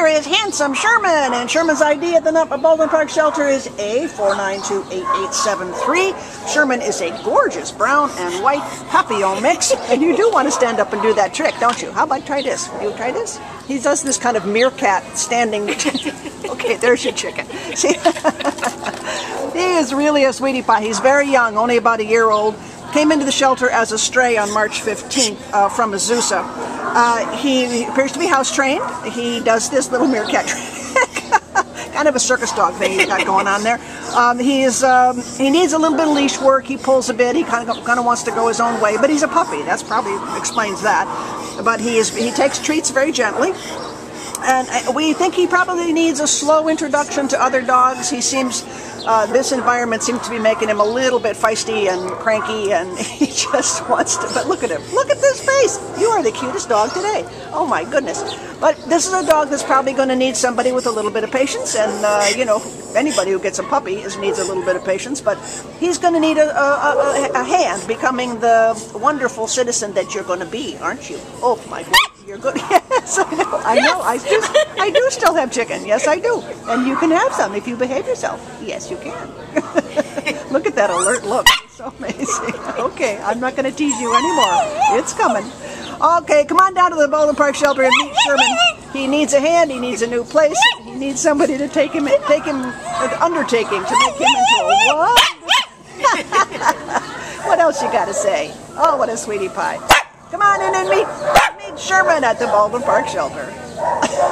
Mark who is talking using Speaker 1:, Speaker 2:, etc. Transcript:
Speaker 1: Here is handsome Sherman, and Sherman's ID at the Baldwin Park Shelter is A4928873. Sherman is a gorgeous brown and white papillon mix, and you do want to stand up and do that trick, don't you? How about try this? You try this? He does this kind of meerkat standing. okay, there's your chicken. See, he is really a sweetie pie. He's very young, only about a year old. Came into the shelter as a stray on March 15th uh, from Azusa. Uh, he appears to be house trained. He does this little meerkat trick. kind of a circus dog thing he's got going on there. Um, he is um, he needs a little bit of leash work. He pulls a bit. He kind of kind of wants to go his own way, but he's a puppy. That's probably explains that. But he is he takes treats very gently. And we think he probably needs a slow introduction to other dogs. He seems uh, this environment seems to be making him a little bit feisty and cranky, and he just wants to. But look at him. Look at this face. You are the cutest dog today. Oh my goodness. But this is a dog that's probably going to need somebody with a little bit of patience, and uh, you know, anybody who gets a puppy is, needs a little bit of patience. But he's going to need a, a, a, a hand becoming the wonderful citizen that you're going to be, aren't you? Oh my goodness. You're good. Yes, I know. I know. I do. I do still have chicken. Yes, I do. And you can have some if you behave yourself. Yes, you can. look at that alert look. It's so amazing. Okay, I'm not going to tease you anymore. It's coming. Okay, come on down to the Baldwin Park shelter and meet Sherman. He needs a hand. He needs a new place. He needs somebody to take him, take him, an undertaking to make him into a what? what else you got to say? Oh, what a sweetie pie. Come on in and meet, meet Sherman at the Baldwin Park Shelter.